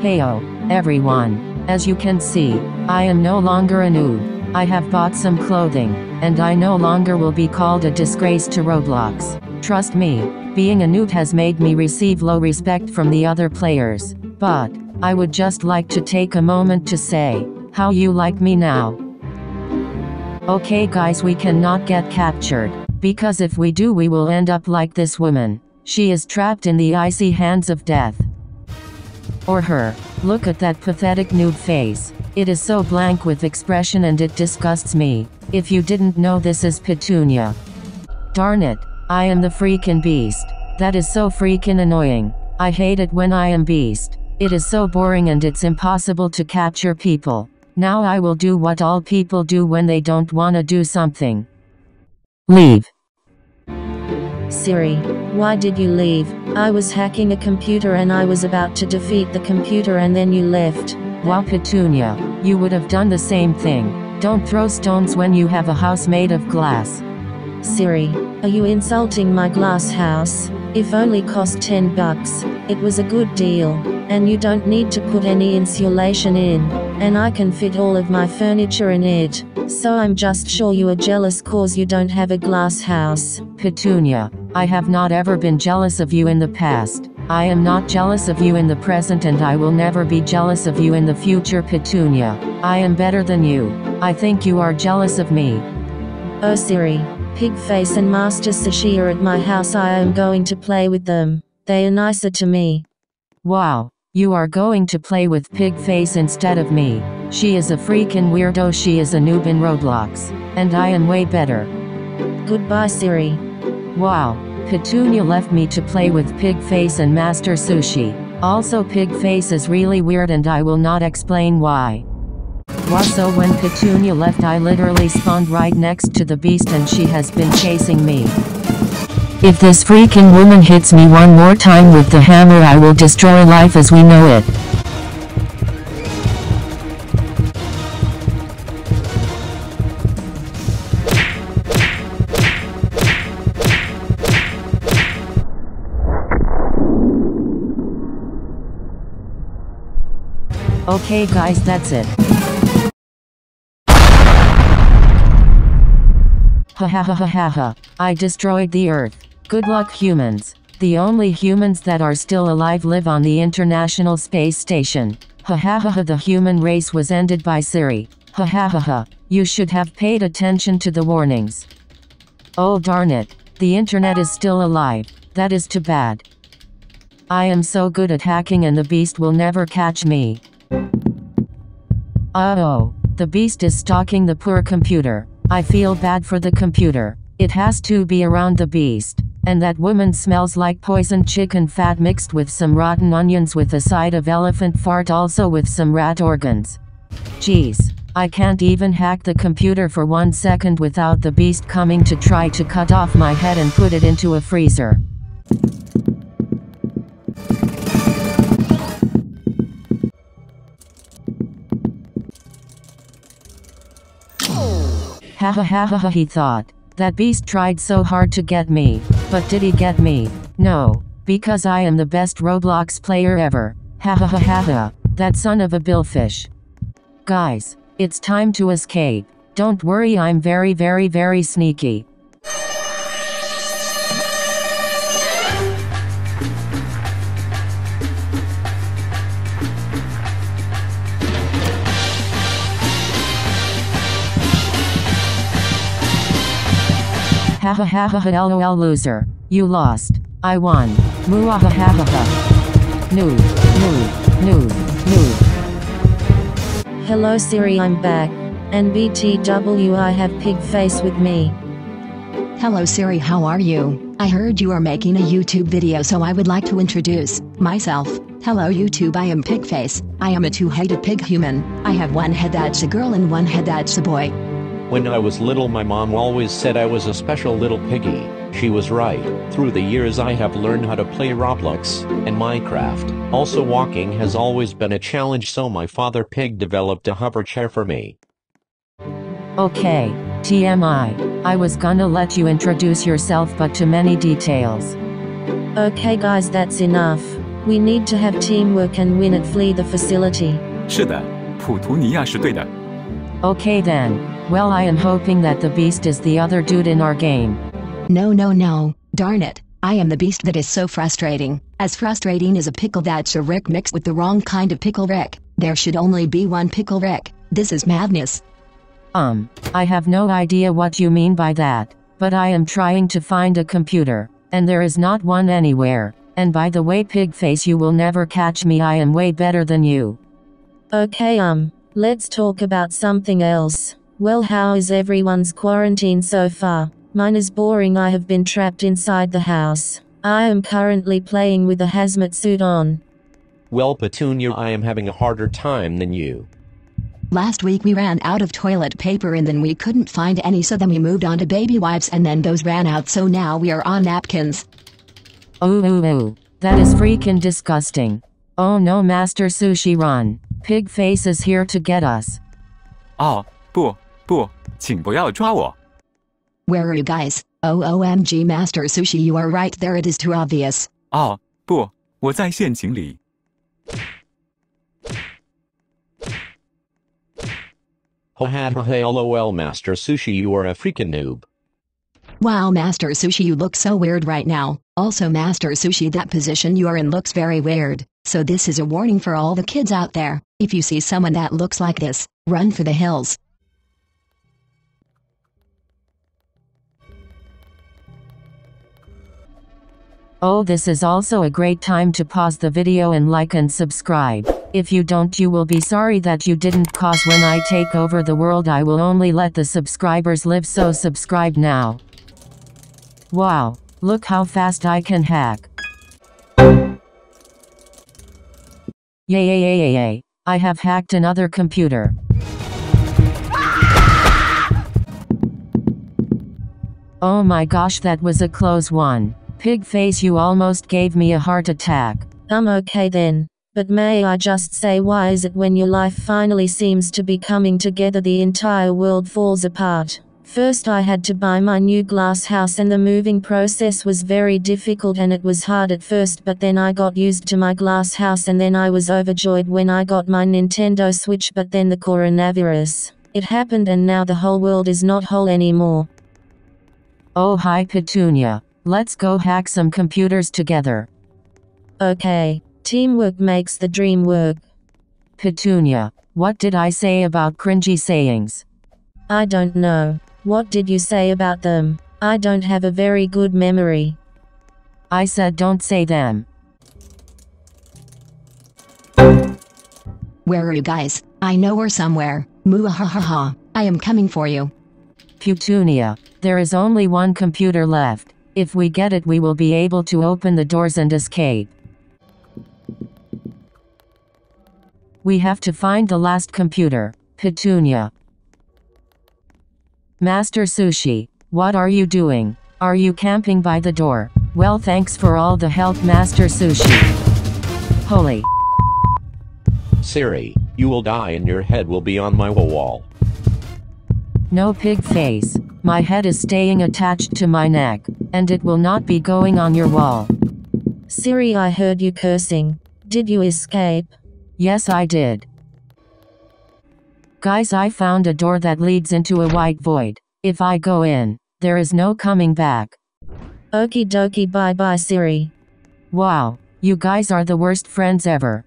Heyo, everyone. As you can see, I am no longer a noob. I have bought some clothing, and I no longer will be called a disgrace to Roblox. Trust me, being a noob has made me receive low respect from the other players. But, I would just like to take a moment to say, how you like me now. Okay guys we cannot get captured, because if we do we will end up like this woman. She is trapped in the icy hands of death. Or her. Look at that pathetic nude face. It is so blank with expression and it disgusts me. If you didn't know this is Petunia. Darn it. I am the freaking beast. That is so freaking annoying. I hate it when I am beast. It is so boring and it's impossible to capture people. Now I will do what all people do when they don't wanna do something. Leave. Siri, why did you leave? I was hacking a computer and I was about to defeat the computer and then you left. Wow Petunia, you would have done the same thing. Don't throw stones when you have a house made of glass. Siri, are you insulting my glass house? If only cost 10 bucks, it was a good deal, and you don't need to put any insulation in, and I can fit all of my furniture in it, so I'm just sure you are jealous cause you don't have a glass house. Petunia, I have not ever been jealous of you in the past. I am not jealous of you in the present and I will never be jealous of you in the future Petunia. I am better than you. I think you are jealous of me. Oh Siri, Pigface and Master Sushi are at my house I am going to play with them. They are nicer to me. Wow, you are going to play with Pigface instead of me. She is a freaking weirdo she is a noob in Roblox. And I am way better. Goodbye Siri. Wow, Petunia left me to play with Pigface and Master Sushi. Also Pigface is really weird and I will not explain why. So when Petunia left I literally spawned right next to the beast and she has been chasing me. If this freaking woman hits me one more time with the hammer I will destroy life as we know it. Okay guys that's it. Ha ha ha ha ha ha. I destroyed the Earth. Good luck humans. The only humans that are still alive live on the International Space Station. Ha ha ha ha the human race was ended by Siri. Ha ha ha ha. You should have paid attention to the warnings. Oh darn it. The internet is still alive. That is too bad. I am so good at hacking and the beast will never catch me. Uh oh. The beast is stalking the poor computer. I feel bad for the computer. It has to be around the beast. And that woman smells like poisoned chicken fat mixed with some rotten onions with a side of elephant fart also with some rat organs. Jeez. I can't even hack the computer for one second without the beast coming to try to cut off my head and put it into a freezer. Ha ha ha ha ha he thought. That beast tried so hard to get me. But did he get me? No. Because I am the best Roblox player ever. Ha ha ha ha ha. That son of a billfish. Guys, it's time to escape. Don't worry I'm very very very sneaky. Ha ha ha ha ha lol loser. You lost. I won. Muaha ha ha ha. Noob, noob, noob, noob. Hello Siri I'm back. And BTW I have pig face with me. Hello Siri how are you? I heard you are making a YouTube video so I would like to introduce myself. Hello YouTube I am Pigface. I am a two-headed pig human. I have one head that's a girl and one head that's a boy. When I was little my mom always said I was a special little piggy. She was right. Through the years I have learned how to play Roblox and Minecraft. Also walking has always been a challenge so my father pig developed a hover chair for me. Okay, TMI. I was gonna let you introduce yourself but too many details. Okay, guys, that's enough. We need to have teamwork and win at Flee the facility. 是的，普图尼亚是对的。 Okay then. Well, I am hoping that the beast is the other dude in our game. No, no, no. Darn it. I am the beast that is so frustrating. As frustrating as a pickle that's a Rick mixed with the wrong kind of pickle Rick. There should only be one pickle Rick. This is madness. Um, I have no idea what you mean by that, but I am trying to find a computer, and there is not one anywhere. And by the way, Pigface, you will never catch me, I am way better than you. Okay, um, let's talk about something else. Well, how is everyone's quarantine so far? Mine is boring. I have been trapped inside the house. I am currently playing with a hazmat suit on. Well, Petunia, I am having a harder time than you. Last week we ran out of toilet paper and then we couldn't find any so then we moved on to baby wipes and then those ran out so now we are on napkins. Ooh, ooh, ooh. That is freaking disgusting. Oh no, Master Sushi Run. Pigface is here to get us. 哦，不不，请不要抓我。 Where are you guys? Oh OMG Master Sushi you are right there it is too obvious. 哦，不，我在陷阱里。 Ho ha ha ha lol, Master Sushi, you are a freaking noob. Wow Master Sushi you look so weird right now. Also Master Sushi that position you are in looks very weird. So this is a warning for all the kids out there. If you see someone that looks like this, run for the hills. Oh, this is also a great time to pause the video and like and subscribe. If you don't, you will be sorry that you didn't, cause when I take over the world, I will only let the subscribers live, so subscribe now. Wow, look how fast I can hack. Yay, yay, yay, yay. I have hacked another computer. Oh my gosh, that was a close one. Pigface, you almost gave me a heart attack. I'm okay then. But may I just say, why is it when your life finally seems to be coming together, the entire world falls apart? First, I had to buy my new glass house, and the moving process was very difficult and it was hard at first. But then I got used to my glass house, and then I was overjoyed when I got my Nintendo Switch. But then the coronavirus. It happened, and now the whole world is not whole anymore. Oh, hi, Petunia. Let's go hack some computers together. Okay, teamwork makes the dream work. Petunia, what did I say about cringy sayings? I don't know. What did you say about them? I don't have a very good memory. I said don't say them. Where are you guys? I know we're somewhere. Muahahaha. I am coming for you. Petunia, there is only one computer left. If we get it, we will be able to open the doors and escape. We have to find the last computer, Petunia. Master Sushi, what are you doing? Are you camping by the door? Well, thanks for all the help, Master Sushi. Holy. Siri, you will die and your head will be on my wall. No pig face. My head is staying attached to my neck, and it will not be going on your wall. Siri, I heard you cursing. Did you escape? Yes, I did. Guys, I found a door that leads into a white void. If I go in, there is no coming back. Okie dokie, bye bye, Siri. Wow, you guys are the worst friends ever.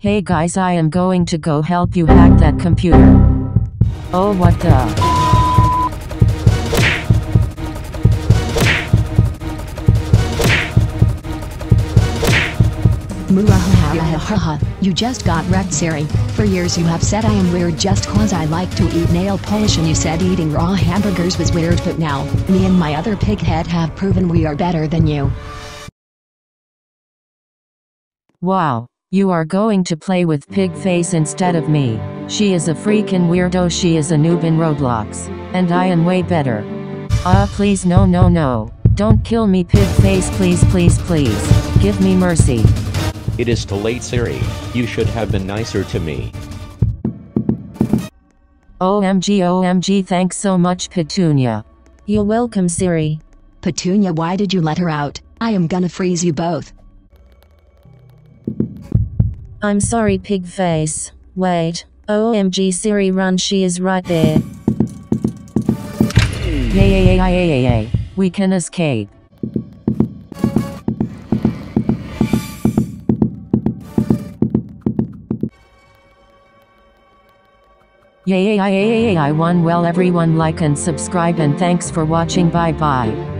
Hey guys, I am going to go help you hack that computer. Oh, what the? Muahahaha. You just got wrecked, Siri. For years you have said I am weird just cause I like to eat nail polish and you said eating raw hamburgers was weird but now, me and my other pig head have proven we are better than you. Wow, you are going to play with Pig Face instead of me. She is a freaking weirdo, she is a noob in Roblox. And I am way better. Ah, please, no, no, no. Don't kill me, Pig Face, please, please, please. Give me mercy. It is too late, Siri. You should have been nicer to me. OMG OMG thanks so much Petunia. You're welcome, Siri. Petunia, why did you let her out? I am gonna freeze you both. I'm sorry, pig face. Wait. OMG, Siri, run, she is right there. Yay yay yay yay yay yay. We can escape. Yay yay yay yay I won well everyone like and subscribe and thanks for watching bye bye.